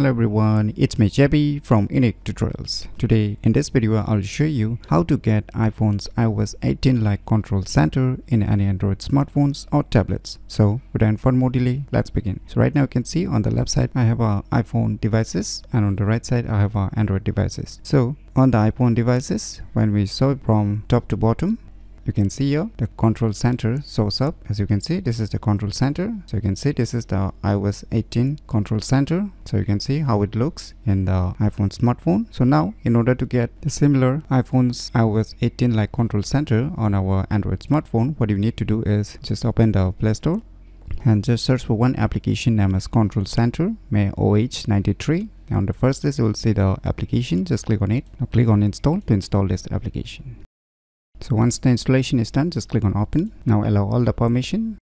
Hello everyone, it's me JB from Unique Tutorials. Today in this video I'll show you how to get iPhone's iOS 18 like control center in any Android smartphones or tablets. So without further more delay, let's begin. So right now you can see on the left side I have our iPhone devices and on the right side I have our Android devices. So on the iPhone devices, when we swipe from top to bottom, you can see here the control center shows up. As you can see this is the control center. So you can see this is the iOS 18 control center. So you can see how it looks in the iPhone smartphone. So now in order to get the similar iPhone's iOS 18 like control center on our Android smartphone what you need to do is just open the Play Store and just search for one application named as control center may OH93 on the first list you will see the application. Just click on it. Now click on install to install this application so once the installation is done, just click on open. Now allow all the permission.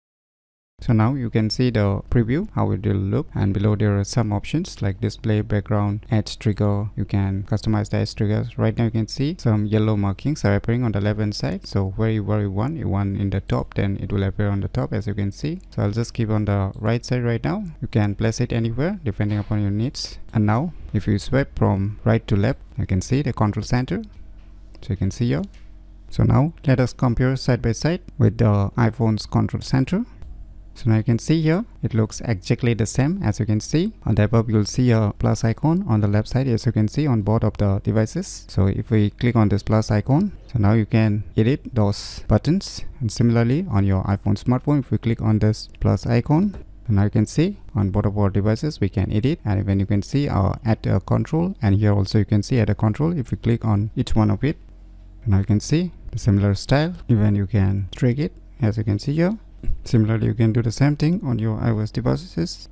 So now you can see the preview, how it will look and below there are some options like display, background, edge trigger. You can customize the edge triggers. Right now you can see some yellow markings are appearing on the left hand side. So where you, where you want, you want in the top, then it will appear on the top as you can see. So I'll just keep on the right side right now. You can place it anywhere depending upon your needs. And now if you swipe from right to left, you can see the control center. So you can see here so now let us compare side by side with the iPhone's control center. So now you can see here, it looks exactly the same as you can see. On the above, you'll see a plus icon on the left side as you can see on both of the devices. So if we click on this plus icon, so now you can edit those buttons. And similarly on your iPhone smartphone, if we click on this plus icon, now you can see on both of our devices we can edit and even you can see our add a control and here also you can see add a control if we click on each one of it now you can see the similar style. Even you can drag it. As you can see here similarly you can do the same thing on your iOS devices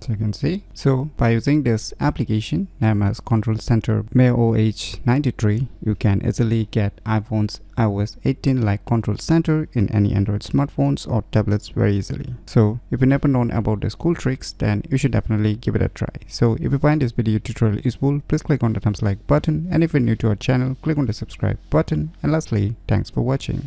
so you can see. So by using this application named as control center OH 93 you can easily get iphone's ios 18 like control center in any android smartphones or tablets very easily. So if you never known about these cool tricks then you should definitely give it a try. So if you find this video tutorial useful please click on the thumbs like button. And if you're new to our channel click on the subscribe button. And lastly thanks for watching